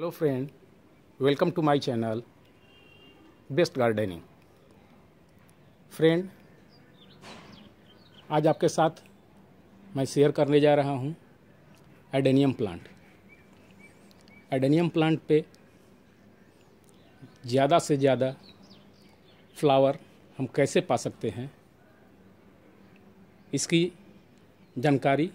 Hello friend welcome to my channel best gardening friend आज आपके साथ मैं शेयर करने जा रहा हूँ एडेनियम प्लांट एडेनियम प्लांट पे ज़्यादा से ज़्यादा फ्लावर हम कैसे पा सकते हैं? इसकी जानकारी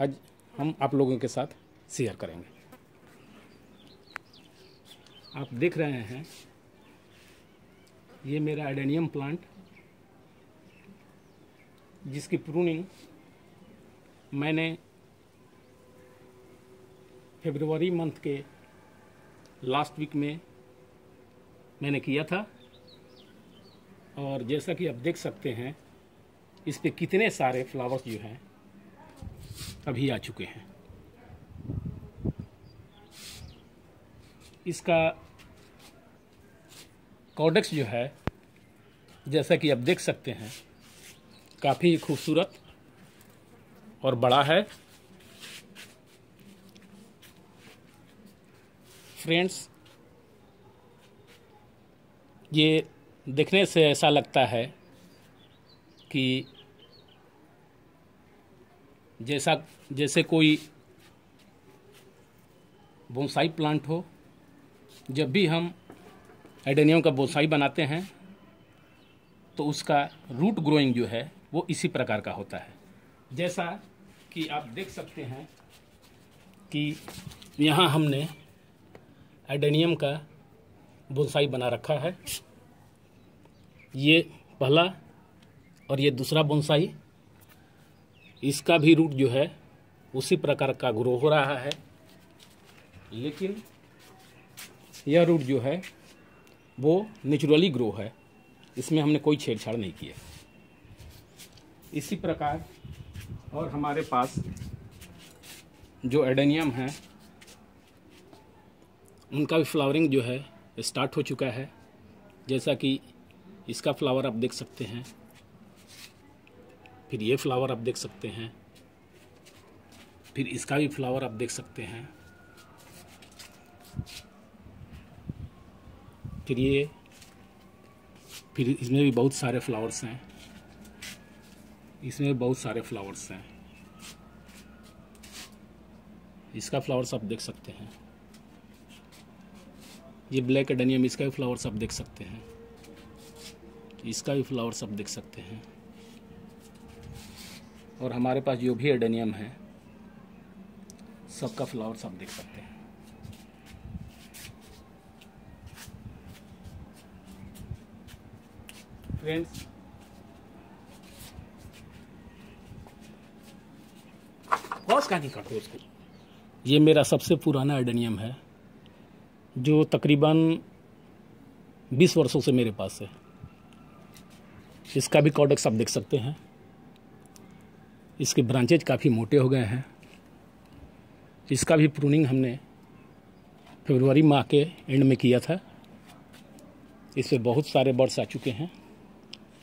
आज हम आप लोगों के साथ शेयर करेंगे। आप देख रहे हैं, ये मेरा एडेनियम प्लांट जिसकी प्रूनिंग मैंने फरवरी मंथ के लास्ट वीक में मैंने किया था। और जैसा कि आप देख सकते हैं, इस पे कितने सारे फ्लावर्स जो हैं, अभी आ चुके हैं। इसका कॉडेक्स जो है, जैसा कि आप देख सकते हैं, काफ़ी खूबसूरत और बड़ा है। फ्रेंड्स ये देखने से ऐसा लगता है कि जैसा, जैसे कोई बोनसाई प्लांट हो जब भी हम एडेनियम का बोसाई बनाते हैं तो उसका रूट ग्रोइंग जो है, वो इसी प्रकार का होता है। जैसा कि आप देख सकते हैं कि यहाँ हमने एडेनियम का बोनसाई बना रखा है। ये पहला और ये दूसरा बोनसाई इसका भी रूट जो है, उसी प्रकार का ग्रो हो रहा है। लेकिन यह रूट जो है, वो नेचुरली ग्रो है। इसमें हमने कोई छेड़छाड़ नहीं किया इसी प्रकार, और हमारे पास जो एडेनियम है, उनका भी फ्लावरिंग जो है स्टार्ट हो चुका है। जैसा कि इसका फ्लावर आप देख सकते हैं। फिर ये फ्लावर आप देख सकते हैं। फिर इसका भी फ्लावर आप देख सकते हैं। फिर फिर इसमें भी बहुत सारे फ्लावर्स हैं। इसमें बहुत सारे फ्लावर्स हैं। इसका फ्लावर्स आप देख सकते हैं। ये ब्लैक एडेनियम इसका भी फ्लावर्स आप देख सकते हैं। इसका भी फ्लावर्स आप देख सकते हैं। और हमारे पास जो भी एडेनियम है, सबका फ्लावर्स आप देख सकते हैं। फ्रेंड्स। पॉज कहाँ नहीं करते उसको? ये मेरा सबसे पुराना एडेनियम है, जो तकरीबन 20 वर्षों से मेरे पास है। इसका भी कॉडेक्स आप देख सकते हैं। इसके ब्रांचेज काफ़ी मोटे हो गए हैं। इसका भी प्रूनिंग हमने फरवरी माह के एंड में किया था। इस पर बहुत सारे बर्ड्स आ चुके हैं।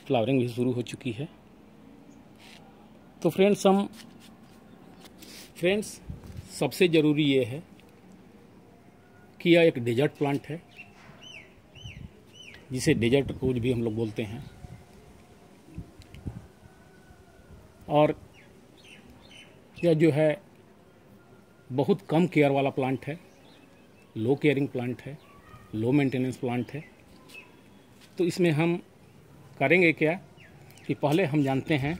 फ्लावरिंग भी शुरू हो चुकी है। तो फ्रेंड्स, हम फ्रेंड्स, सबसे ज़रूरी ये है कि यह एक डेजर्ट प्लांट है, जिसे डेजर्ट रोज भी हम लोग बोलते हैं। और यह जो है, बहुत कम केयर वाला प्लांट है, लो केयरिंग प्लांट है, लो मेंटेनेंस प्लांट है। तो इसमें हम करेंगे क्या कि पहले हम जानते हैं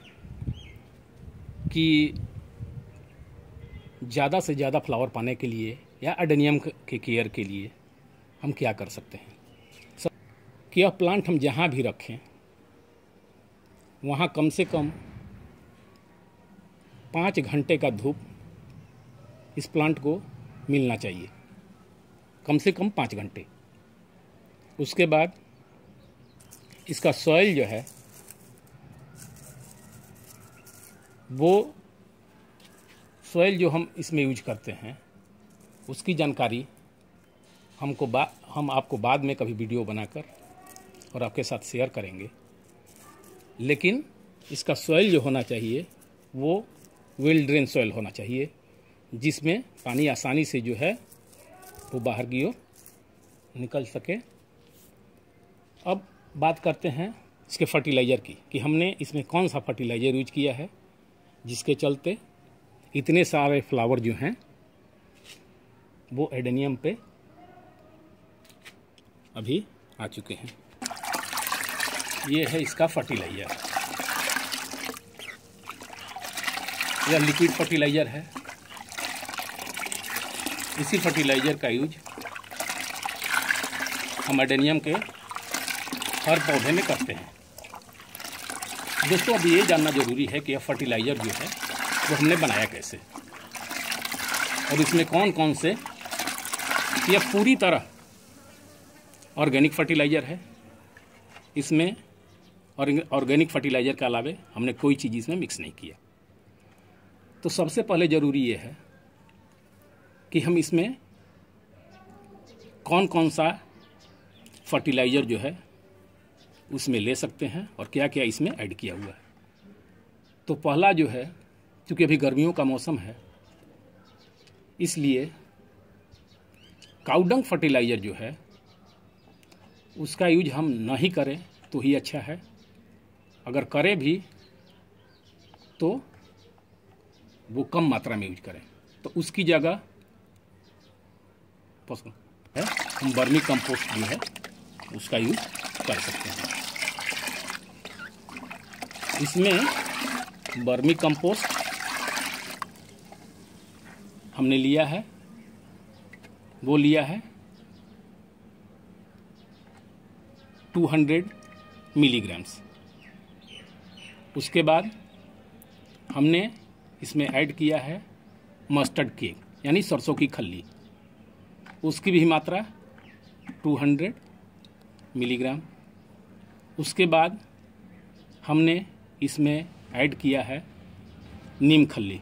कि ज़्यादा से ज़्यादा फ्लावर पाने के लिए या एडेनियम के केयर के लिए हम क्या कर सकते हैं? सब कि यह प्लांट हम जहाँ भी रखें, वहाँ कम से कम पाँच घंटे का धूप इस प्लांट को मिलना चाहिए। कम से कम पाँच घंटे। उसके बाद इसका सॉइल जो है, वो सॉइल जो हम इसमें यूज़ करते हैं, उसकी जानकारी हमको बा, हम आपको बाद में कभी वीडियो बनाकर और आपके साथ शेयर करेंगे। लेकिन इसका सॉइल जो होना चाहिए, वो वेल ड्रेन सॉइल होना चाहिए, जिसमें पानी आसानी से जो है, वो बाहर की ओर निकल सके। अब बात करते हैं इसके फर्टिलाइज़र की, कि हमने इसमें कौन सा फर्टिलाइज़र यूज़ किया है, जिसके चलते इतने सारे फ्लावर जो हैं, वो एडेनियम पे अभी आ चुके हैं। ये है इसका फर्टिलाइज़र यह लिक्विड फर्टिलाइज़र है। इसी फर्टिलाइज़र का यूज़ हम एडेनियम के हर पौधे में करते हैं। दोस्तों, अब ये जानना ज़रूरी है कि यह फर्टिलाइज़र जो है, वो हमने बनाया कैसे? और इसमें कौन कौन से? यह पूरी तरह ऑर्गेनिक फर्टिलाइज़र है। इसमें ऑर्गेनिक फर्टिलाइज़र के अलावे हमने कोई चीज़ इसमें मिक्स नहीं किया। तो सबसे पहले ज़रूरी ये है कि हम इसमें कौन कौन सा फर्टिलाइज़र जो है उसमें ले सकते हैं और क्या क्या इसमें ऐड किया हुआ है। तो पहला जो है क्योंकि अभी गर्मियों का मौसम है, इसलिए काउडंग फर्टिलाइज़र जो है, उसका यूज़ हम नहीं करें तो ही अच्छा है। अगर करें भी तो वो कम मात्रा में यूज़ करें। तो उसकी जगह है, हम बर्मी कंपोस्ट जो है। उसका यूज़ कर सकते हैं। इसमें बर्मी कंपोस्ट हमने लिया है। वो लिया है 200 मिलीग्राम्स उसके बाद हमने इसमें ऐड किया है मस्टर्ड केक यानी सरसों की खल्ली। उसकी भी मात्रा 200 मिलीग्राम। उसके बाद हमने इसमें ऐड किया है नीम खली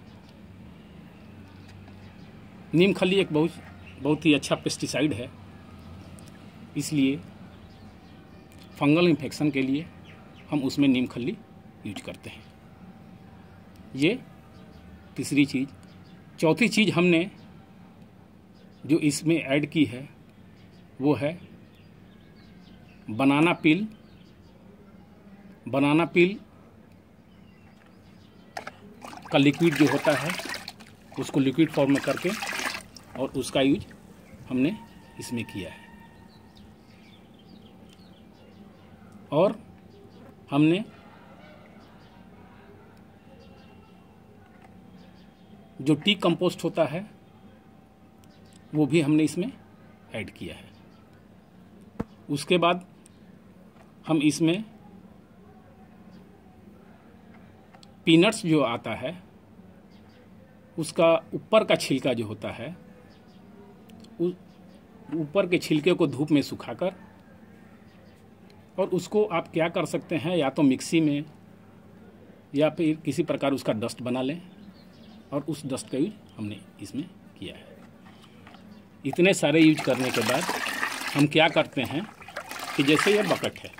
नीम खली एक बहुत बहुत ही अच्छा पेस्टिसाइड है। इसलिए फंगल इन्फेक्शन के लिए हम उसमें नीम खली यूज़ करते हैं। ये तीसरी चीज़। चौथी चीज़ हमने जो इसमें ऐड की है, वो है बनाना पील बनाना पील का लिक्विड जो होता है, उसको लिक्विड फॉर्म में करके और उसका यूज़ हमने इसमें किया है। और हमने जो टी कंपोस्ट होता है, वो भी हमने इसमें ऐड किया है। उसके बाद हम इसमें पीनट्स जो आता है, उसका ऊपर का छिलका जो होता है ऊपर के छिलके को धूप में सुखाकर और उसको आप क्या कर सकते हैं, या तो मिक्सी में या फिर किसी प्रकार उसका डस्ट बना लें और उस डस्ट का यूज़ हमने इसमें किया है। इतने सारे यूज़ करने के बाद हम क्या करते हैं कि जैसे यह बकेट है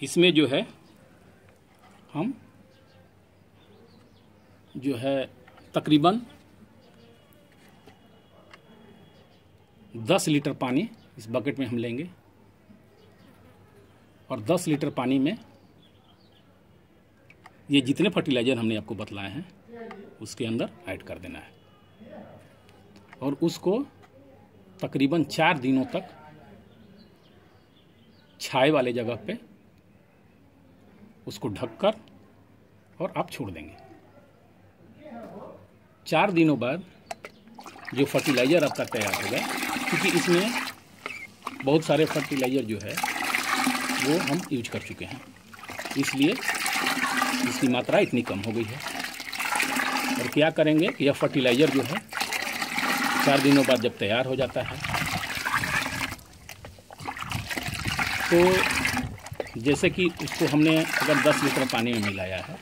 इसमें जो है, हम जो है तकरीबन दस लीटर पानी इस बकेट में हम लेंगे। और दस लीटर पानी में ये जितने फर्टिलाइज़र हमने आपको बतलाए हैं, उसके अंदर ऐड कर देना है। और उसको तकरीबन चार दिनों तक छाए वाले जगह पे उसको ढककर और आप छोड़ देंगे। चार दिनों बाद जो फर्टिलाइज़र आपका तैयार होगा, क्योंकि इसमें बहुत सारे फर्टिलाइज़र जो है, वो हम यूज़ कर चुके हैं। इसलिए इसकी मात्रा इतनी कम हो गई है। और क्या करेंगे यह फर्टिलाइज़र जो है, चार दिनों बाद जब तैयार हो जाता है तो जैसे कि उसको हमने अगर 10 लीटर पानी में मिलाया है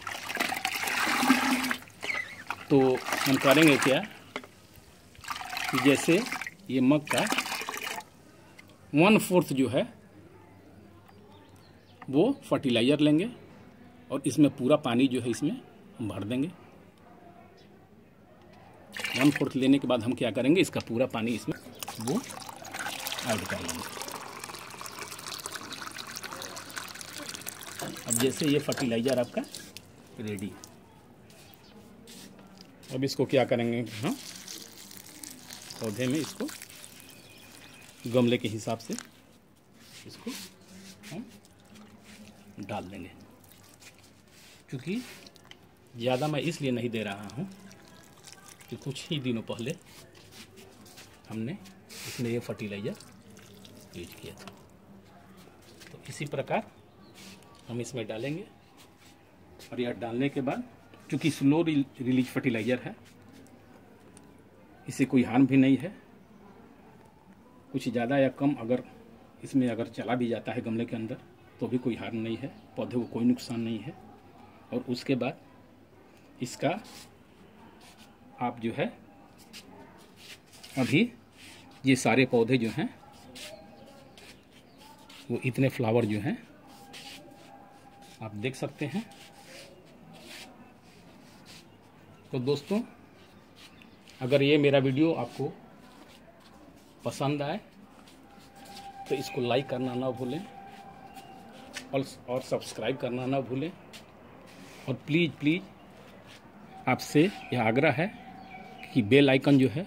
तो हम करेंगे क्या कि जैसे ये मग का वन फोर्थ जो है, वो फर्टिलाइज़र लेंगे और इसमें पूरा पानी जो है इसमें हम भर देंगे। वन फोर्थ लेने के बाद हम क्या करेंगे, इसका पूरा पानी इसमें वो ऐड कर लेंगे। अब जैसे ये फर्टिलाइज़र आपका रेडी अब इसको क्या करेंगे? हाँ? पौधे में इसको गमले के हिसाब से इसको हम डाल देंगे। क्योंकि ज़्यादा मैं इसलिए नहीं दे रहा हूँ कि कुछ ही दिनों पहले हमने इसमें ये फर्टिलाइज़र यूज़ किया था। तो इसी प्रकार हम इसमें डालेंगे। और यह डालने के बाद, चूँकि स्लो रिलीज़ फर्टिलाइज़र है इससे कोई हार्म भी नहीं है। कुछ ज़्यादा या कम अगर इसमें अगर चला भी जाता है गमले के अंदर तो भी कोई हार्म नहीं है, पौधे को कोई नुकसान नहीं है। और उसके बाद इसका आप जो है, अभी ये सारे पौधे जो हैं, वो इतने फ्लावर जो हैं आप देख सकते हैं। तो दोस्तों, अगर ये मेरा वीडियो आपको पसंद आए तो इसको लाइक करना ना भूलें और और सब्सक्राइब करना ना भूलें। और प्लीज़ प्लीज़ आपसे यह आग्रह है कि बेल आइकन जो है,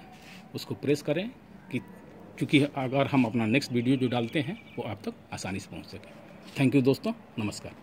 उसको प्रेस करें कि क्योंकि अगर हम अपना नेक्स्ट वीडियो जो डालते हैं, वो आप तक आसानी से पहुँच सके। थैंक यू दोस्तों, नमस्कार।